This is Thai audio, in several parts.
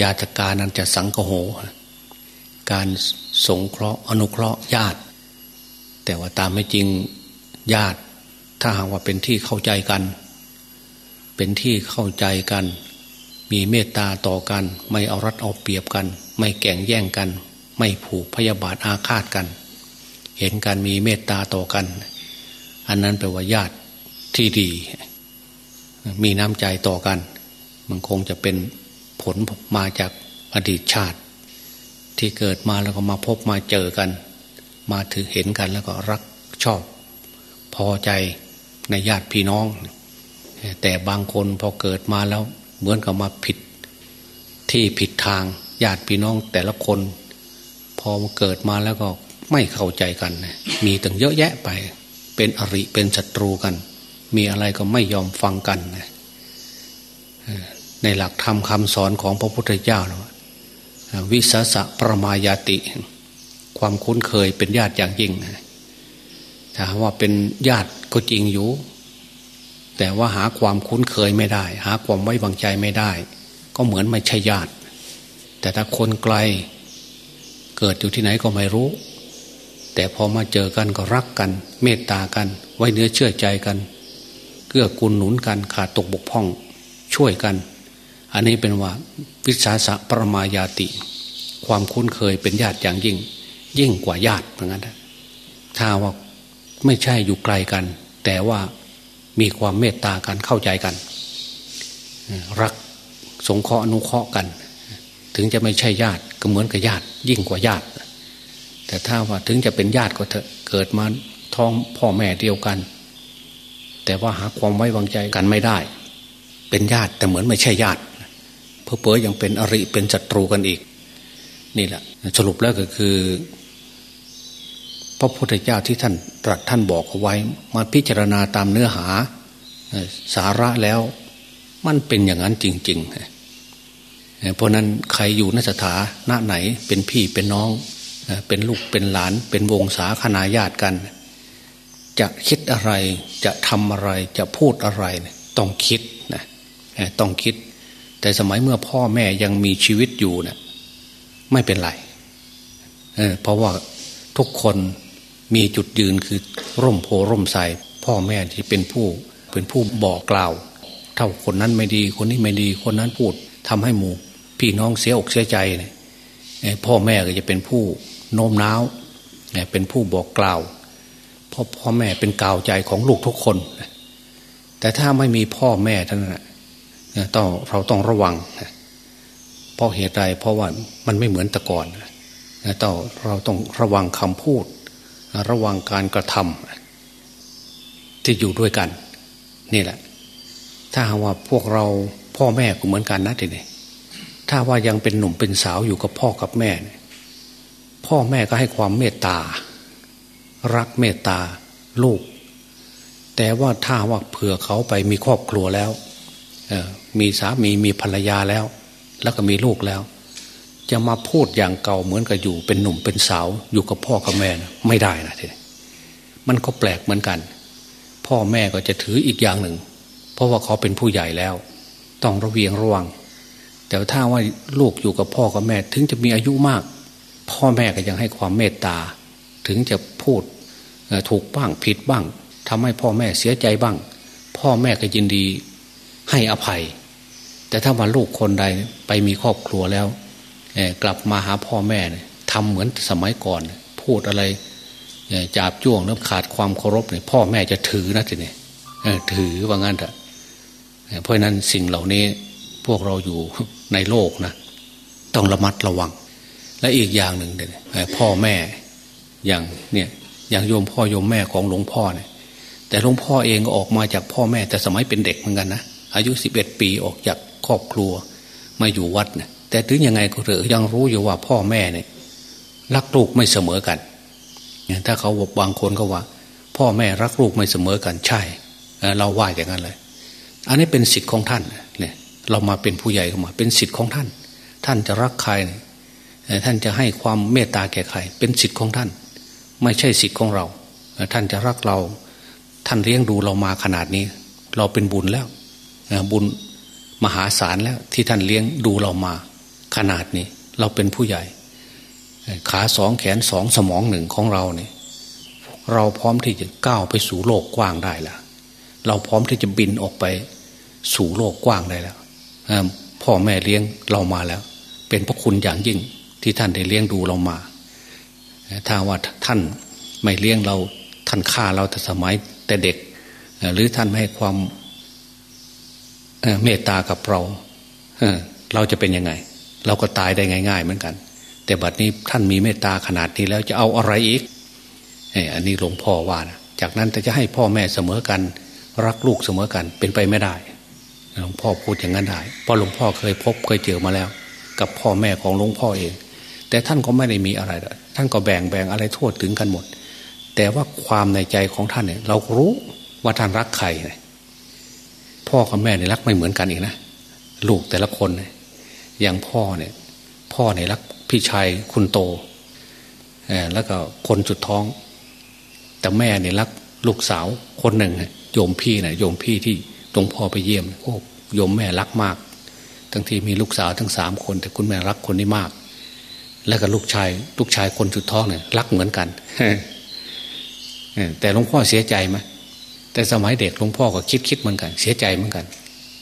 ญาติการนั้นจะสังโห การสงเคราะห์อนุเคราะห์ญาติ แต่ว่าตามไม่จริงญาติ ถ้าหากว่าเป็นที่เข้าใจกัน เป็นที่เข้าใจกัน มีเมตตาต่อกัน ไม่เอารัดเอาเปรียบกัน ไม่แก่งแย่งกัน ไม่ผูกพยาบาทอาฆาตกัน เห็นการมีเมตตาต่อกัน อันนั้นแปลว่าญาติที่ดี มีน้ำใจต่อกัน มันคงจะเป็น ผลมาจากอดีตชาติ ที่เกิดมาแล้วก็มาพบมาเจอกัน มาถือเห็นกันแล้วก็รักชอบ พอใจในญาติพี่น้อง แต่บางคนพอเกิดมาแล้วเหมือนกับมาผิดที่ผิดทางญาติพี่น้องแต่ละคน พอเกิดมาแล้วก็ไม่เข้าใจกัน มีตั้งเยอะแยะไป เป็นอริเป็นศัตรูกัน มีอะไรก็ไม่ยอมฟังกัน ในหลักธรรมคำสอนของพระพุทธเจ้าวิสสะประมายาติ ความคุ้นเคยเป็นญาติอย่างยิ่งถ้าว่าเป็นญาติก็จริงอยู่ แต่ว่าหาความคุ้นเคยไม่ได้ หาความไว้วางใจไม่ได้ ก็เหมือนไม่ใช่ญาติ แต่ถ้าคนไกล เกิดอยู่ที่ไหนก็ไม่รู้ แต่พอมาเจอกันก็รักกัน เมตตากัน ไว้เนื้อเชื่อใจกันเกื้อกูลหนุนกันขาดตกบกพร่อง ช่วยกัน อันนี้เป็นว่าวิสาสะประมายาติ ความคุ้นเคยเป็นญาติอย่างยิ่ง ยิ่งกว่าญาติเหมือนกันถ้าว่าไม่ใช่อยู่ไกลกัน แต่ว่ามีความเมตตากันเข้าใจกัน รักสงเคราะห์อนุเคราะห์กัน ถึงจะไม่ใช่ญาติก็เหมือนกับญาติ ยิ่งกว่าญาติ แต่ถ้าว่าถึงจะเป็นญาติก็เถอะเกิดมาท้องพ่อแม่เดียวกัน แต่ว่าหาความไว้วางใจกันไม่ได้ เป็นญาติแต่เหมือนไม่ใช่ญาติ เพอๆยังเป็นอริเป็นศัตรูกันอีก นี่แหละ สรุปแล้วก็คือ พระพุทธเจ้าที่ท่านตรัสท่านบอกเอาไว้ มาพิจารณาตามเนื้อหา สาระแล้วมันเป็นอย่างนั้นจริง ๆ เพราะนั้นใครอยู่นสถานะไหนเป็นพี่เป็นน้อง เป็นลูกเป็นหลาน เป็นวงศาคณาญาติกัน จะคิดอะไรจะทำอะไรจะพูดอะไร ต้องคิดนะต้องคิด แต่สมัยเมื่อพ่อแม่ยังมีชีวิตอยู่เนะี่ยไม่เป็นไรเเพราะว่าทุกคนมีจุดยืนคือร่มโพร่มใสพ่อแม่ที่เป็นผู้เป็นผู้บอกกล่าวเท่าคนนั้นไม่ดีคนนี้ไม่ดีคนนั้นพูดทำให้หมู่ พี่น้องเสียอกเสียใจเนี่ยพ่อแม่ก็จะเป็นผู้โน้มน้าวเป็นผู้บอกกล่าวพ่อพ่อแม่เป็นกล่าวใจของลูกทุกคน แต่ถ้าไม่มีพ่อแม่ท่านนะ ต้องเราต้องระวังเพราะเหตุใดเพราะว่ามันไม่เหมือนแต่ก่อนต้องเราต้องระวังคำพูด ระวังการกระทำที่อยู่ด้วยกัน นี่แหละ ถ้าว่าพวกเราพ่อแม่ก็เหมือนกันนะทีนี้ถ้าว่ายังเป็นหนุ่มเป็นสาวอยู่กับพ่อกับแม่ พ่อแม่ก็ให้ความเมตตา รักเมตตาลูก แต่ว่าถ้าว่าเผื่อเขาไปมีครอบครัวแล้ว มีสามีมีภรรยาแล้ว แล้วก็มีลูกแล้ว จะมาพูดอย่างเก่าเหมือนกับอยู่ เป็นหนุ่มเป็นสาว อยู่กับพ่อกับแม่นะไม่ได้นะทีมันก็แปลกเหมือนกัน พ่อแม่ก็จะถืออีกอย่างหนึ่ง เพราะว่าเขาเป็นผู้ใหญ่แล้ว ต้องระเวียงระวัง แต่ถ้าว่าลูกอยู่กับพ่อกับแม่ ถึงจะมีอายุมาก พ่อแม่ก็ยังให้ความเมตตา ถึงจะพูดถูกบ้างผิดบ้างทำให้พ่อแม่เสียใจบ้าง พ่อแม่ก็ยินดี ให้อภัย แต่ถ้าว่าลูกคนใดไปมีครอบครัวแล้วกลับมาหาพ่อแม่ทำเหมือนสมัยก่อน พูดอะไรจาบจ้วงแล้วขาดความเคารพเนี่ยพ่อแม่จะถือนะทีนี้ถือว่างั้นเถอะเพราะนั้นสิ่งเหล่านี้พวกเราอยู่ในโลกนะต้องระมัดระวัง และอีกอย่างหนึ่งเนี่ยพ่อแม่อย่างเนี่ยอย่างโยมพ่อโยมแม่ของหลวงพ่อเนี่ยแต่หลวงพ่อเองก็ออกมาจากพ่อแม่แต่สมัยเป็นเด็กเหมือนกันนะ อายุสิบเอ็ดปีออกจากครอบครัวมาอยู่วัดเนี่ยแต่ถึงยังไงก็เถอะยังรู้อยู่ว่าพ่อแม่เนี่ยรักลูกไม่เสมอกันถ้าเขาบอกบางคนก็ว่า พ่อแม่รักลูกไม่เสมอกันใช่เราว่าอย่างนั้นเลย อันนี้เป็นสิทธิ์ของท่านเนี่ยเรามาเป็นผู้ใหญ่เข้ามา เป็นสิทธิ์ของท่าน ท่านจะรักใคร ท่านจะให้ความเมตตาแก่ใคร เป็นสิทธิ์ของท่าน ไม่ใช่สิทธิ์ของเรา ท่านจะรักเรา ท่านเลี้ยงดูเรามาขนาดนี้ เราเป็นบุญแล้ว บุญมหาศาลแล้วที่ท่านเลี้ยงดูเรามา ขนาดนี้ เราเป็นผู้ใหญ่ ขาสองแขนสองสมองหนึ่งของเราเนี่ยเราพร้อมที่จะก้าวไปสู่โลกกว้างได้แล้วเราพร้อมที่จะบินออกไปสู่โลกกว้างได้แล้วพ่อแม่เลี้ยงเรามาแล้ว เป็นพระคุณอย่างยิ่งที่ท่านได้เลี้ยงดูเรามา ถ้าว่าท่านไม่เลี้ยงเราท่านฆ่าเราแต่สมัยแต่เด็ก หรือท่านไม่ให้ความ เมตตากับเราเราจะเป็นยังไง เราก็ตายได้ง่าย ๆ เหมือนกัน แต่บัดนี้ท่านมีเมตตาขนาดนี้แล้วจะเอาอะไรอีกอันนี้หลวงพ่อว่านะจากนั้นจะให้พ่อแม่เสมอกัน รักลูกเสมอกันเป็นไปไม่ได้หลวงพ่อพูดอย่างนั้นได้เพราะหลวงพ่อเคยพบเคยเจอมาแล้ว กับพ่อแม่ของหลวงพ่อเอง แต่ท่านก็ไม่ได้มีอะไร ท่านก็แบ่งแบ่งอะไรทั่วถึงกันหมด แต่ว่าความในใจของท่านเนี่ย เรารู้ว่าท่านรักใคร พ่อกับแม่เนี่ยรักไม่เหมือนกันอีกนะลูกแต่ละคนอย่างพ่อเนี่ย พ่อเนี่ยรักพี่ชายคุณโตแล้วก็คนจุดท้อง แต่แม่เนี่ยรักลูกสาวคนหนึ่งโยมพี่นะโยมพี่ที่ตรงพ่อไปเยี่ยมโอ้โยมแม่รักมาก ทั้งที่มีลูกสาวทั้งสามคน แต่คุณแม่รักคนนี้มาก แล้วก็ลูกชาย ลูกชายคนจุดท้องเนี่ยรักเหมือนกันแต่หลวงพ่อเสียใจไหม แต่สมัยเด็กหลวงพ่อก็คิดคิดเหมือนกัน เสียใจเหมือนกัน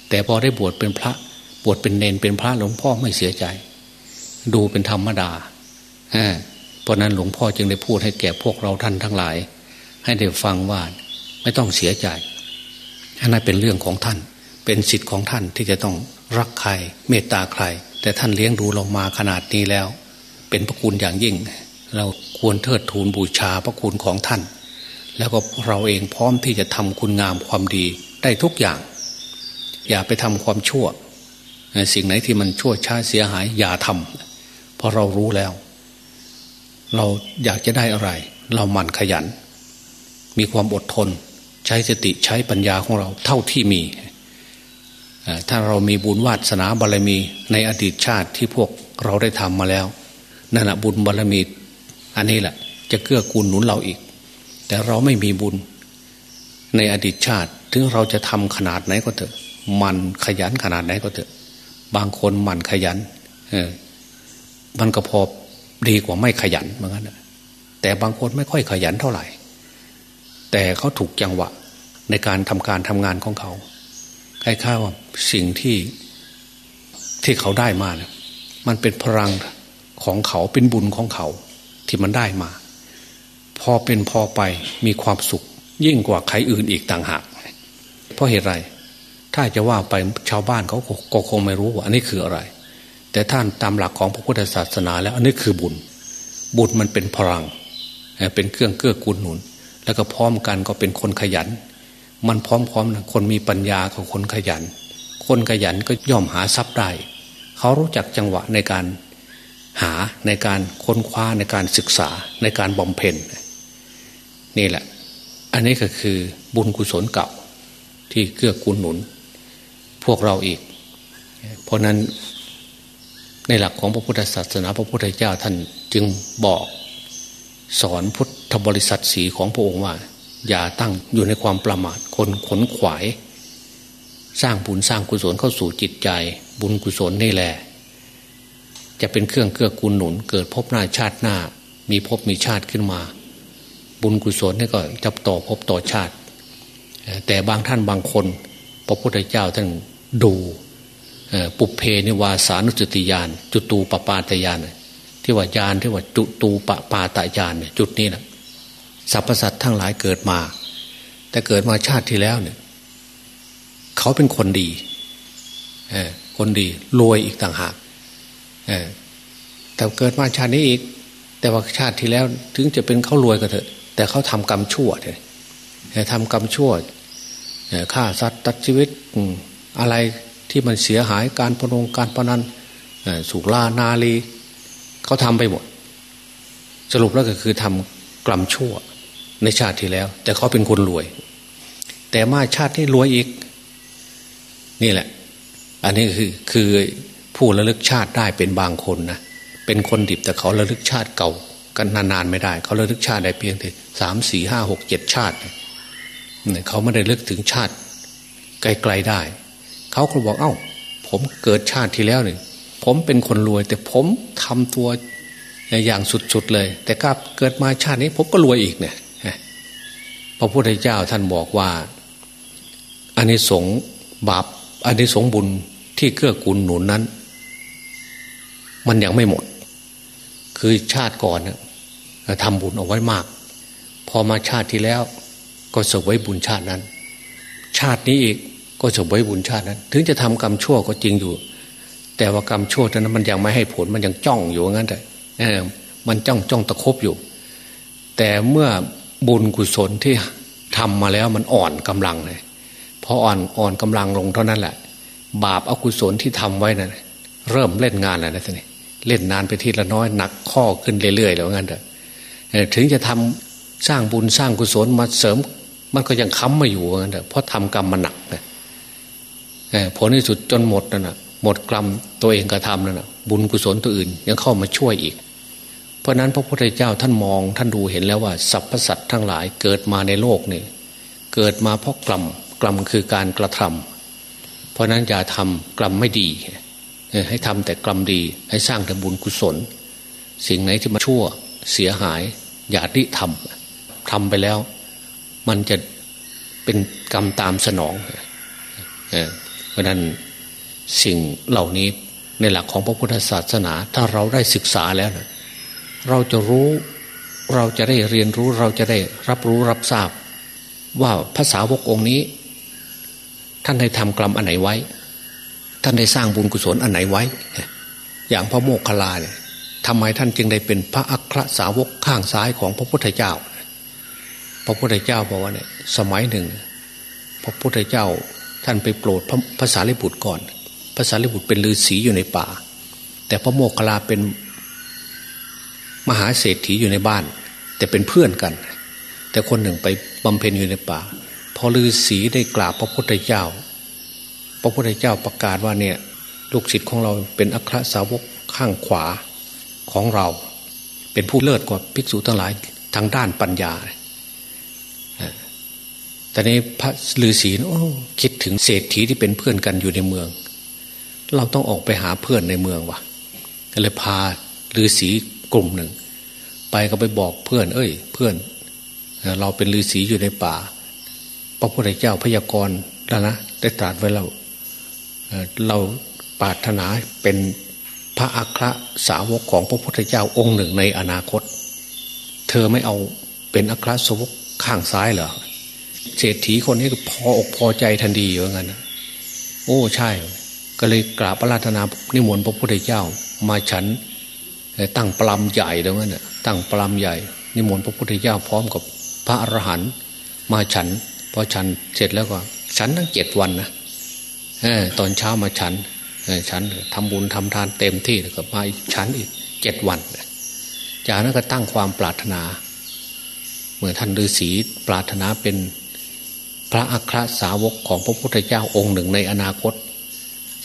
แต่พอได้บวชเป็นพระบวชเป็นเนนเป็นพระหลวงพ่อไม่เสียใจ ดูเป็นธรรมดาเพราะนั้นหลวงพ่อจึงได้พูดให้แก่พวกเราท่านทั้งหลาย ให้ได้ฟังว่าไม่ต้องเสียใจอันนั้นเป็นเรื่องของท่าน เป็นสิทธิ์ของท่านที่จะต้องรักใคร เมตตาใคร แต่ท่านเลี้ยงดูเรามาขนาดนี้แล้ว เป็นพระคุณอย่างยิ่ง เราควรเทิดทูนบูชาพระคุณของท่าน แล้วก็เราเองพร้อมที่จะทำคุณงามความดีได้ทุกอย่าง อย่าไปทำความชั่ว สิ่งไหนที่มันชั่วช้าเสียหาย อย่าทำเพราะเรารู้แล้ว เราอยากจะได้อะไร เราหมั่นขยัน มีความอดทน ใช้สติใช้ปัญญาของเราเท่าที่มีถ้าเรามีบุญวาสนาบารมีในอดีตชาติที่พวกเราได้ทำมาแล้วนั่นแหะบุญบารมี อันนี้แหละ จะเกื้อกูลหนุนเราอีก แต่เราไม่มีบุญ ในอดีตชาติ ถึงเราจะทำขนาดไหนก็เถอะ มันขยันขนาดไหนก็เถอะ บางคนมันขยัน เออ มันก็พอดีกว่าไม่ขยันเหมือนกันแต่บางคนไม่ค่อยขยันเท่าไหร่ แต่เขาถูกจังหวะในการทำการทำงานของเขาคล้ายๆว่าสิ่งที่ที่เขาได้มาเนี่ยมันเป็นพลังของเขาเป็นบุญของเขาที่มันได้มา พอเป็นพอไปมีความสุข ยิ่งกว่าใครอื่นอีกต่างหาก เพราะเหตุไร ถ้าจะว่าไปชาวบ้านเขาก็คงไม่รู้ว่าอันนี้คืออะไร แต่ท่านตามหลักของพระพุทธศาสนา แล้วอันนี้คือบุญ บุญมันเป็นพลัง เป็นเครื่องเกื้อกูลหนุน แล้วก็พร้อมกันก็เป็นคนขยัน มันพร้อมๆนะคนมีปัญญากับคนขยัน คนขยันก็ย่อมหาทรัพย์ได้เขารู้จักจังหวะในการหาในการค้นคว้าในการศึกษาในการบำเพ็ญ นี่แหละ อันนี้ก็คือบุญกุศลเก่าที่เกื้อกูลหนุน พวกเราอีก เพราะนั้นในหลักของพระพุทธศาสนาพระพุทธเจ้าท่านจึงบอกสอนพุทธบริษัทสีของพระองค์ว่า อย่าตั้งอยู่ในความประมาทคนขนขวาย สร้างบุญสร้างกุศลเข้าสู่จิตใจ บุญกุศลนี่แหละ จะเป็นเครื่องเกื้อกูลหนุน เกิดพบหน้าชาติหน้า มีพบมีชาติขึ้นมา บุญกุศลนี่ก็จะต่อพบต่อชาติ แต่บางท่านบางคน พระพุทธเจ้าท่านดูปุเพนิวาสานุสติยานจุตูปปาตยานที่ว่ายานที่ว่าจุตูปปาตยานเนี่ยจุดนี้นะสรรพสัตว์ทั้งหลายเกิดมา แต่เกิดมาชาติที่แล้วเนี่ย เขาเป็นคนดีคนดีรวยอีกต่างหากแต่เกิดมาชาตินี้อีก แต่ว่าชาติที่แล้ว ถึงจะเป็นเขารวยก็เถอะ แต่เขาทำกรรมชั่วเลยทำกรรมชั่วฆ่าสัตว์ตัดชีวิตอะไรที่มันเสียหายการพนงการพนันสุรานาลีเขาทำไปหมด สรุปแล้วก็คือทำกรรมชั่วในชาติที่แล้ว แต่เขาเป็นคนรวย แต่มาชาติที่รวยอีก นี่แหละ อันนี้คือคือผู้ระลึกชาติได้เป็นบางคนนะเป็นคนดิบแต่เขาระลึกชาติเก่า กันนานๆไม่ได้ เขาระลึกชาติได้เพียงแต่สามสี่ห้าหกเจ็ดชาติเนี่ยเขาไม่ได้ลึกถึงชาติ ไกลๆได้ เขาก็บอกเอ้า ผมเกิดชาติที่แล้วเนี่ยผมเป็นคนรวย แต่ผมทำตัวอย่างสุดๆเลย แต่กลับเกิดมาชาตินี้ผมก็รวยอีกเนี่ยพระพุทธเจ้าท่านบอกว่าอันนี้สงบาปอันนี้สงบุญที่เกื้อกูลหนุนนั้น มันยังไม่หมด คือชาติก่อน ทำบุญเอาไว้มาก พอมาชาติที่แล้วก็เสวยบุญชาตินั้น ชาตินี้อีกก็เสวยบุญชาตินั้น ถึงจะทำกรรมชั่วก็จริงอยู่ แต่ว่ากรรมชั่วนั้นมันยังไม่ให้ผลมันยังจ้องอยู่งั้นแต่มันจ้องจ้องตะคบอยู่ แต่เมื่อบุญกุศลที่ทำมาแล้วมันอ่อนกำลังเลยพออ่อนอ่อนกำลังลงเท่านั้นแหละ บาปอากุศลที่ทำไว้นะ่ะเริ่มเล่นงานแล้วนะท่านเล่นนานไปทีละน้อยหนักข้อขึ้นเรื่อยๆแล้วงั้นเถอะ ถึงจะทำสร้างบุญสร้างกุศลมาเสริม มันก็ยังค้ำมาอยู่งั้นเถอะเพราะทำกรรมมันหนักนะผลที่สุดจนหมดนั่นนะหมดกรรมตัวเองกระทำนั่นนะบุญกุศลตัวอื่น ยังเข้ามาช่วยอีก เพราะนั้นพระพุทธเจ้าท่านมองท่านดูเห็นแล้วว่าสรรพสัตว์ทั้งหลายเกิดมาในโลกนี่เกิดมาเพราะกรรมกรรมคือการกระทำเพราะนั้นอย่าทำกรรมไม่ดีให้ทำแต่กรรมดีให้สร้างแต่บุญกุศล สิ่งไหนที่มาชั่ว เสียหาย อย่าดิทำทำไปแล้ว มันจะเป็นกรรมตามสนองเพราะนั้นสิ่งเหล่านี้ในหลักของพระพุทธศาสนา ถ้าเราได้ศึกษาแล้วนะเราจะรู้เราจะได้เรียนรู้เราจะได้รับรู้รับทราบ ว่าภาษาวกองนี้ ท่านได้ทำกรรมอันไหนไว้ ท่านได้สร้างบุญกุศลอันไหนไว้ อย่างพระโมคคัลลาเนี่ย ทำไมท่านจึงได้เป็นพระอัครสาวกข้างซ้ายของพระพุทธเจ้า พระพุทธเจ้าบอกว่าเนี่ยสมัยหนึ่ง พระพุทธเจ้าท่านไปโปรดพระสารีบุตรก่อนภาษาลิบุตรเป็นฤาษีอยู่ในป่า แต่พระโมคคัลลาเป็นมหาเศรษฐีอยู่ในบ้าน แต่เป็นเพื่อนกัน แต่คนหนึ่งไปบำเพ็ญอยู่ในป่า พอฤาษีได้กราบพระพุทธเจ้า พระพุทธเจ้าประกาศว่าเนี่ยลูกศิษย์ของเราเป็นอัครสาวกข้างขวา ของเรา เป็นผู้เลิศกว่าภิกษุทั้งหลายทางด้านปัญญาแต่ในพระฤาษีโอ้คิดถึงเศรษฐีที่เป็นเพื่อนกันอยู่ในเมือง เราต้องออกไปหาเพื่อนในเมืองวะก็เลยพาฤาษีกลุ่มหนึ่ง ไปก็ไปบอกเพื่อน เอ้ย เพื่อน เราเป็นฤาษีอยู่ในป่า พระพุทธเจ้าพยากรณ์แล้วนะได้ตรัสไว้เราเราปรารถนาเป็น พระอัครสาวกของพระพุทธเจ้าองค์หนึ่งในอนาคต เธอไม่เอาเป็นอัครสาวกข้างซ้ายเหรอเศรษฐีคนนี้ก็พออกพอใจทันทีอย่างนั้นโอ้ใช่ ก็เลยกราบพระราชนานิมนต์พระพุทธเจ้า มาฉันตั้งปลำใหญ่ตรงนั้นตั้งปลำใหญ่ นิมนต์พระพุทธเจ้าพร้อมกับพระอรหันต์มาฉันพอฉันเสร็จแล้วก็ฉันทั้งเจ็ดวันนะตอนเช้ามาฉัน ฉันทำบุญทำทานเต็มที่แล้วก็มาฉันอีกเจ็ดวัน จากนั้นก็ตั้งความปรารถนา เมื่อท่านฤาษีปรารถนาเป็นพระอัครสาวกของพระพุทธเจ้าองค์หนึ่งในอนาคต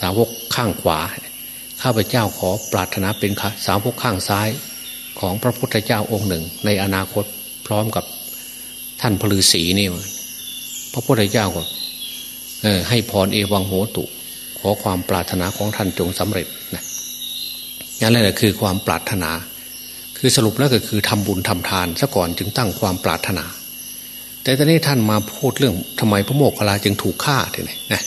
สาวกข้างขวา ข้าพเจ้าขอปรารถนาเป็นสาวกข้างซ้ายของพระพุทธเจ้าองค์หนึ่ง ในอนาคตพร้อมกับท่านพลือศีนี่พระพุทธเจ้าก็ให้พรเอวังโหตุ ขอความปรารถนาของท่านจงสำเร็จนะนั่นแหละคือความปรารถนา คือสรุปแล้วก็คือทำบุญทำทานซะก่อนจึงตั้งความปรารถนา แต่ตอนนี้ท่านมาพูดเรื่องทำไมพระโมกขลาจึงถูกฆ่าทีนี้นะ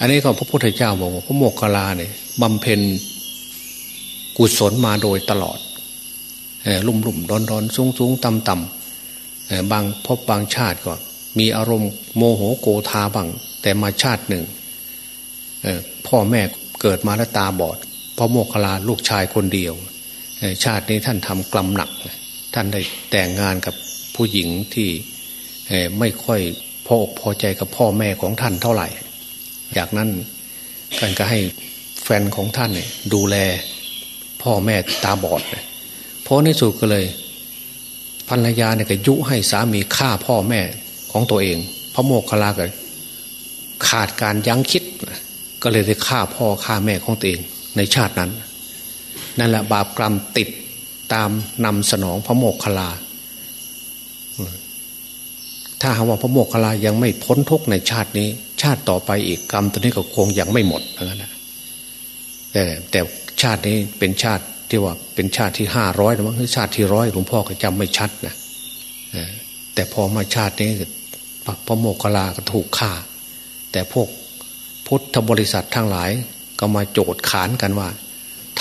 อันนี้ก็พระพุทธเจ้าบอกว่าพระโมกขลาเนี่ยบำเพ็ญกุศลมาโดยตลอดลุ่มลุ่มดอนดอนสูงสูงต่ำต่ำบางพบบางชาติก็มีอารมณ์โมโหโกธาบังแต่มาชาติหนึ่ง พ่อแม่เกิดมาแล้วตาบอดพระโมกขลาลูกชายคนเดียว ชาตินี้ท่านทำกลัมหนัก ท่านได้แต่งงานกับผู้หญิงที่ไม่ค่อยพออกพอใจกับพ่อแม่ของท่านเท่าไหร่ จากนั้นกันก็ให้แฟนของท่านเนี่ยดูแลพ่อแม่ตาบอดเพราะในสุดก็เลยภรรยาเนี่ยก็ยุให้สามีฆ่าพ่อแม่ของตัวเอง พระโมกขลาก็ขาดการยั้งคิด ก็เลยได้ฆ่าพ่อฆ่าแม่ของตัวเองในชาตินั้น นั่นแหละบาปกรรมติดตามนำสนองพระโมกขลา ถ้าหาว่าพระโมกขลายังไม่พ้นทุกในชาตินี้ ชาติต่อไปอีกกรรมตัวนี้ก็คงยังไม่หมดเพราะงั้นแต่แต่ชาตินี้เป็นชาติที่ว่าเป็นชาติที่ห้าร้อยหรือมั้งชาติที่ร้อยหลวงพ่อก็จำไม่ชัดนะแต่พอมาชาตินี้พระโมคคัลลาก็ถูกฆ่า แต่พวก พุทธบริษัททั้งหลายก็มาโจดขานกันว่า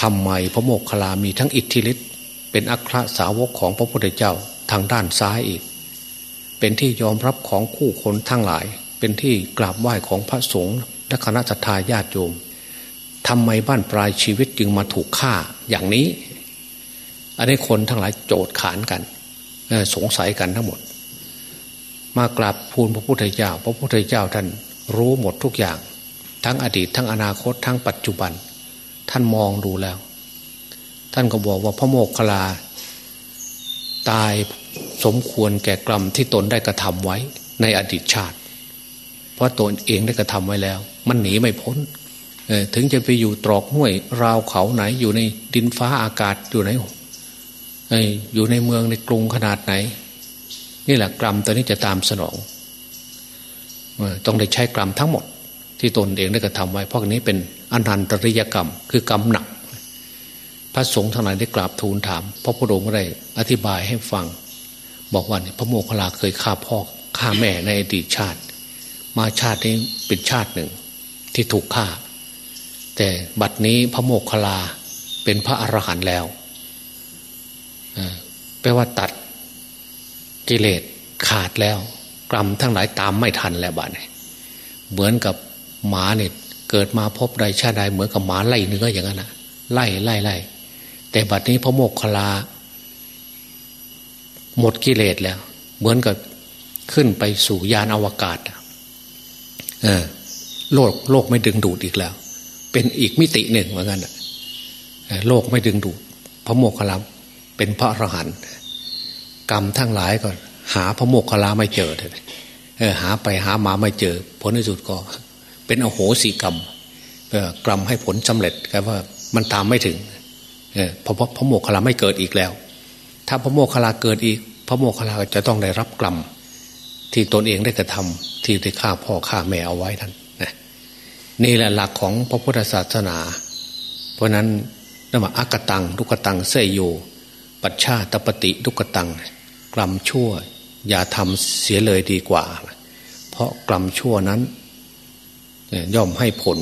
ทำไมพระโมคคัลลามีทั้งอิทธิฤทธิ์เป็นอัครสาวกของพระพุทธเจ้าทางด้านซ้ายอีก เป็นที่ยอมรับของคู่คนทั้งหลาย เป็นที่กราบไหว้ของพระสงฆ์และคณะสัตยาญาติโยมทำไมบ้านปลายชีวิตจึงมาถูกฆ่าอย่างนี้ อันนี้คนทั้งหลายโจดขานกันสงสัยกันทั้งหมด มากราบพูนพระพุทธเจ้า พระพุทธเจ้าท่านรู้หมดทุกอย่าง ทั้งอดีต ทั้งอนาคต ทั้งปัจจุบัน ท่านมองดูแล้ว ท่านก็บอกว่าพระโมกขลา ตายสมควรแก่กรรมที่ตนได้กระทำไว้ในอดีตชาติ เพราะตนเองได้กระทำไว้แล้ว มันหนีไม่พ้นถึงจะไปอยู่ตรอกห้วย ราวเขาไหนอยู่ในดินฟ้าอากาศอยู่ไหนอยู่ในเมืองในกรุงขนาดไหน นี่แหละกรรมตัวนี้จะตามสนองต้องได้ใช้กรรมทั้งหมด ที่ตนเองได้กระทำไว้ เพราะนี้เป็นอนันตริยกรรม คือกรรมหนัก พระสงฆ์ทั้งหลายได้กราบทูลถาม พระพุทธองค์ได้อธิบายให้ฟัง บอกว่าพระโมคคัลลาเคยฆ่าพ่อฆ่าแม่ในอดีตชาติ มาชาตินี้เป็นชาติหนึ่งที่ถูกฆ่า แต่บัดนี้พระโมกขลาเป็นพระอรหันต์แล้วแปลว่าตัดกิเลสขาดแล้ว กรรมทั้งหลายตามไม่ทันแล้วบัดนี้เหมือนกับ หมาเนี่ยเกิดมาพบใดชาติใดเหมือนกับหมาไล่เนื้ออย่างนั้นนะไล่ไล่ไล่แต่บัดนี้พระโมกขลา หมดกิเลสแล้ว เหมือนกับขึ้นไปสู่ยานอวกาศเออโลกโลกไม่ดึงดูดอีกแล้ว เป็นอีกมิติหนึ่งเหมือนกันโลกไม่ดึงดูด พระโมคคัลาเป็นพระอรหันต์กรรมทั้งหลายก็หาพระโมคคัลาไม่เจอเลยหาไปหามาไม่เจอ ผลที่สุดก็ เป็นอโหสิกรรมกรรมให้ผลสำเร็จก็ว่ามันตามไม่ถึงเพราะพระโมคคัลลาไม่เกิดอีกแล้ว ถ้าพระโมคคัลลาเกิดอีก พระโมคคัลลาจะต้องได้รับกรรมที่ตนเองได้กระทำที่ได้ฆ่าพ่อฆ่าแม่เอาไว้ท่านนี่แหละหลักของพระพุทธศาสนา เพราะนั้นนามอักตังทุกตังเสยโยปัชชาตปฏิทุกตังกรรมชั่ว อย่าทำเสียเลยดีกว่า เพราะกรรมชั่วนั้น ย่อมให้ผล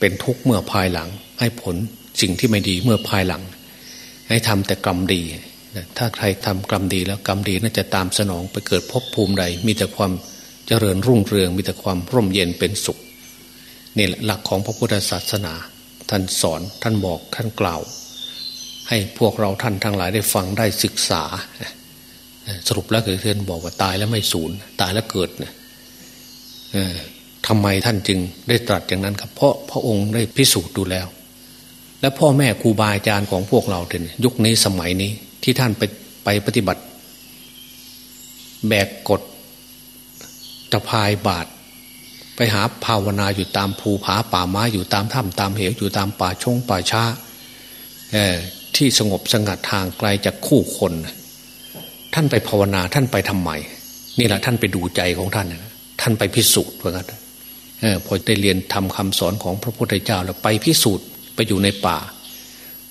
เป็นทุกข์เมื่อภายหลัง ให้ผลสิ่งที่ไม่ดีเมื่อภายหลัง ให้ทำแต่กรรมดี ถ้าใครทำกรรมดีแล้วกรรมดีน่าจะตามสนองไปเกิดพบภูมิใด มีแต่ความเจริญรุ่งเรือง มีแต่ความร่มเย็นเป็นสุขนี่แหละหลักของพระพุทธศาสนา ท่านสอนท่านบอกท่านกล่าว ให้พวกเราท่านทั้งหลายได้ฟังได้ศึกษา สรุปแล้วคือท่านบอกว่าตายแล้วไม่สูญตายแล้วเกิดเนี่ย ทำไมท่านจึงได้ตรัสอย่างนั้นครับ เพราะพระองค์ได้พิสูจน์ดูแล้ว และพ่อแม่ครูบาอาจารย์ของพวกเราเยุคนี้สมัยนี้ที่ท่านไปไปปฏิบัติ แบกกฎตะพายบาท ไปหาภาวนาอยู่ตามภูผาป่าไม้อยู่ตามถ้ำตามเหวอยู่ตามป่าชงป่าช้าที่สงบสงัดทางไกลจากคู่คน ท่านไปภาวนาท่านไปทำไมนี่แหละท่านไปดูใจของท่าน ท่านไปพิสูจน์ว่างั้น พอได้เรียนทำคำสอนของพระพุทธเจ้าแล้วไปพิสูจน์ไปอยู่ในป่า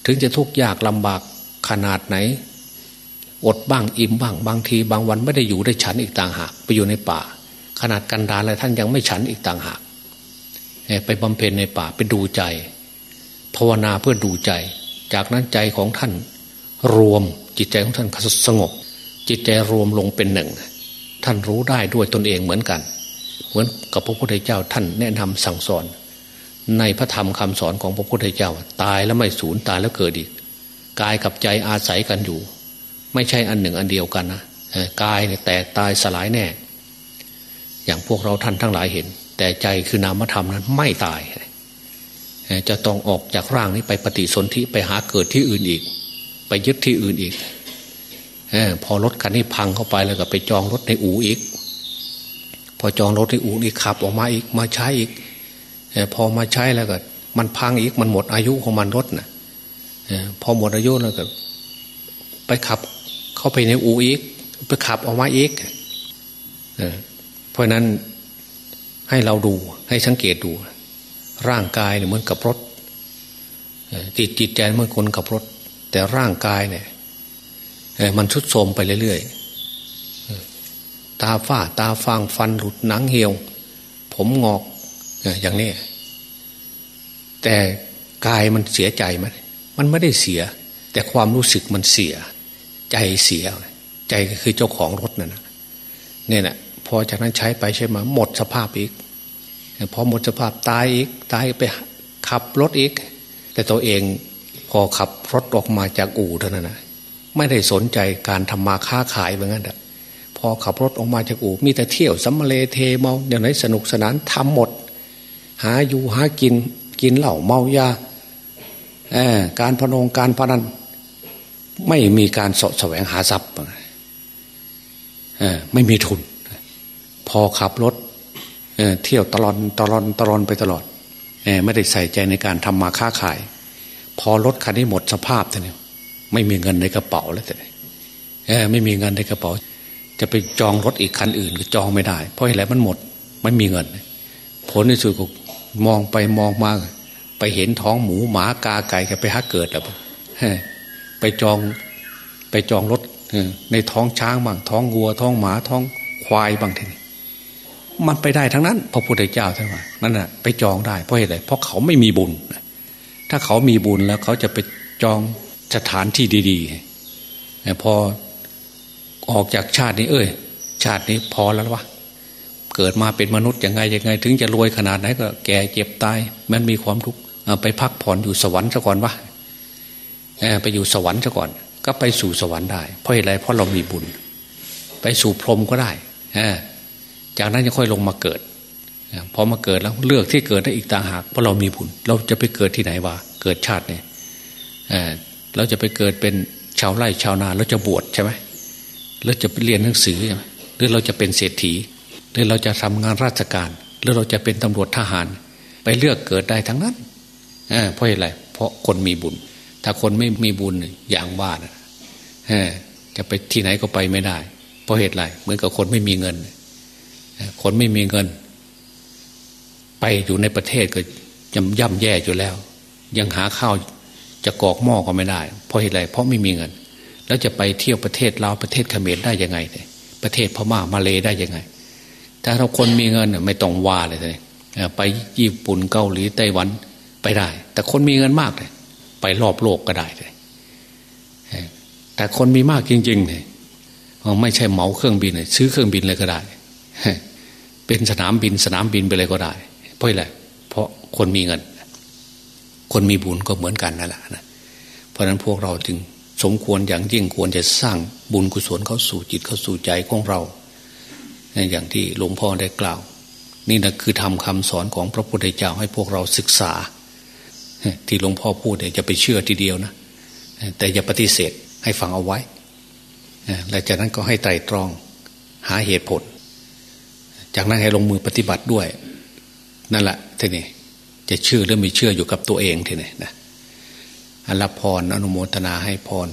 ถึงจะทุกข์ยากลำบากขนาดไหน อดบ้างอิ่มบ้างบางที บางวันไม่ได้อยู่ได้ฉันอีกต่างหาก ไปอยู่ในป่า ขนาดกันดารแล้วท่านยังไม่ฉันอีกต่างหากไปบำเพ็ญในป่าไปดูใจ ภาวนาเพื่อดูใจ จากนั้นใจของท่านรวมจิตใจของท่านสงบ จิตใจรวมลงเป็นหนึ่ง ท่านรู้ได้ด้วยตนเองเหมือนกัน เหมือนกับพระพุทธเจ้าท่านแนะนำสั่งสอน ในพระธรรมคำสอนของพระพุทธเจ้า ตายแล้วไม่สูญตายแล้วเกิดอีกกายกับใจอาศัยกันอยู่ ไม่ใช่อันหนึ่งอันเดียวกันนะกายเนี่ยแตกตายสลายแน่ อย่างพวกเราท่านทั้งหลายเห็น แต่ใจคือนามธรรมนั้นไม่ตาย จะต้องออกจากร่างนี้ไปปฏิสนธิไปหาเกิดที่อื่นอีก ไปยึดที่อื่นอีกอพอรถคันนี้พังเข้าไปแล้วก็ไปจองรถในอู่อีก อจองรถในอู่อีกขับออกมาอีกมาใช้อีกอพอมาใช้แล้วก็ มันพังอีกมันหมดอายุของมันรถนะ่ะพอหมดอายุแล้วก็ ไปขับเข้าไปในอู่อีก ไปขับออกมาอีกเพราะนั้นให้เราดูให้สังเกตดู ร่างกายเนี่ยเหมือนกับรถจิตจิตใจเหมื่อคนขับรถ แต่ร่างกายเนี่ยมันชุดโทมไปเรื่อยๆ ตาฝ้าตาฟางฟันหลุดหนังเหี่ยว ผมงอกอย่างนี้ แต่กายมันเสียใจไหมมันไม่ได้เสีย แต่ความรู้สึกมันเสีย ใจเสีย ใจคือเจ้าของรถนั่นนะเนี่ยนะพอจากนั้นใช้ไปใช้มาหมดสภาพอีกพอหมดสภาพตายอีกตายไปขับรถอีก แต่ตัวเองพอขับรถออกมาจากอู่เท่านั้นนะไม่ได้สนใจการทำมาค้าขายเหมือนกัน อขับรถออกมาจากอู่มีแต่เที่ยวสัมเลเทเมาอย่างไรสนุกสนานทำหมด หาอยู่หากินกินเหล้าเมายาการพนงการพนันไม่มีการสะแสวงหาทรัพย์ไม่มีทุน พอขับรถเเที่ยวตลอดตลอดตลอดไปตลอดไม่ได้ใส่ใจในการทำมาค้าขาย พอรถคันนี้หมดสภาพท่านเนี่ยไม่มีเงินในกระเป๋าแล้วแต่ไม่มีเงินในกระเป๋า จะไปจองรถอีกคันอื่นก็จองไม่ได้ เพราะอะไรมันหมดไม่มีเงิน ผลในสุดก็มองไปมองมาไปเห็นท้องหมูหมากาไก่ก็ไปฮักเกิดแล้วไปจองไปจองรถในท้องช้างบ้างท้องวัว ท้องหมาท้องควายบางทีมันไปได้ทั้งนั้น พระพุทธเจ้าท่านว่านั่นน่ะไปจองได้เพราะอะไรเพราะเขาไม่มีบุญถ้าเขามีบุญแล้วเขาจะไปจองสถานที่ดี ๆ พอ ออกจากชาตินี้ เอ้ย ชาตินี้พอแล้ววะเกิดมาเป็นมนุษย์ยังไงยังไง ถึงจะรวยขนาดไหนก็ แก่เจ็บตาย มันมีความทุกข์ไปพักผ่อนอยู่สวรรค์ซะก่อนวะไปอยู่สวรรค์ซะก่อน ก็ไปสู่สวรรค์ได้ เพราะอะไรเพราะเรามีบุญ ไปสู่พรหมก็ได้จากนั้นจะค่อยลงมาเกิดพอมาเกิดแล้วเลือกที่เกิดได้อีกต่างหากเพราะเรามีบุญ เราจะไปเกิดที่ไหนวะเกิดชาติเนี่ยเราจะไปเกิดเป็นชาวไร่ชาวนาเราจะบวชใช่ไหม เราจะไปเรียนหนังสือหรือเราจะเป็นเศรษฐี หรือเราจะทำงานราชการ หรือเราจะเป็นตำรวจทหาร ไปเลือกเกิดได้ทั้งนั้นเพราะอะไร เพราะคนมีบุญ ถ้าคนไม่มีบุญอย่างว่านะจะไปที่ไหนก็ไปไม่ได้ เพราะเหตุไรเหมือนกับคนไม่มีเงิน คนไม่มีเงิน ไปอยู่ในประเทศก็ย่ำแย่อยู่แล้ว ยังหาข้าวจะกอกหม้อก็ไม่ได้ เพราะเหตุไรเพราะไม่มีเงิน แล้วจะไปเที่ยวประเทศลาวประเทศเขมรได้ยังไงเนี่ยประเทศพม่ามาเลได้ยังไง ถ้าเราคนมีเงินไม่ต้องว่าเลยเลยไปญี่ปุ่นเกาหลีไต้หวันไปได้ แต่คนมีเงินมากเลยไปรอบโลกก็ได้เลยแต่คนมีมากจริงๆเนี่ยไม่ใช่เหมาเครื่องบินเลยซื้อเครื่องบินเลยก็ได้ เป็นสนามบินสนามบินไปเลยก็ได้ เพราะอะไรเพราะคนมีเงิน คนมีบุญก็เหมือนกันนั่นแหละนะเพราะนั้นพวกเราจึง สมควรอย่างยิ่งควรจะสร้างบุญกุศลเข้าสู่จิตเข้าสู่ใจของเรา อย่างที่หลวงพ่อได้กล่าว นี่นะคือทำคำสอนของพระพุทธเจ้าให้พวกเราศึกษา ที่หลวงพ่อพูดเนี่ยจะไปเชื่อทีเดียวนะ แต่อย่าปฏิเสธให้ฟังเอาไว้และจากนั้นก็ให้ไตรตรองหาเหตุผล จากนั้นให้ลงมือปฏิบัติด้วย นั่นแหละทีนี้จะเชื่อหรือไม่เชื่ออยู่กับตัวเองทีนี้นะ รับพรอนุโมทนาให้พร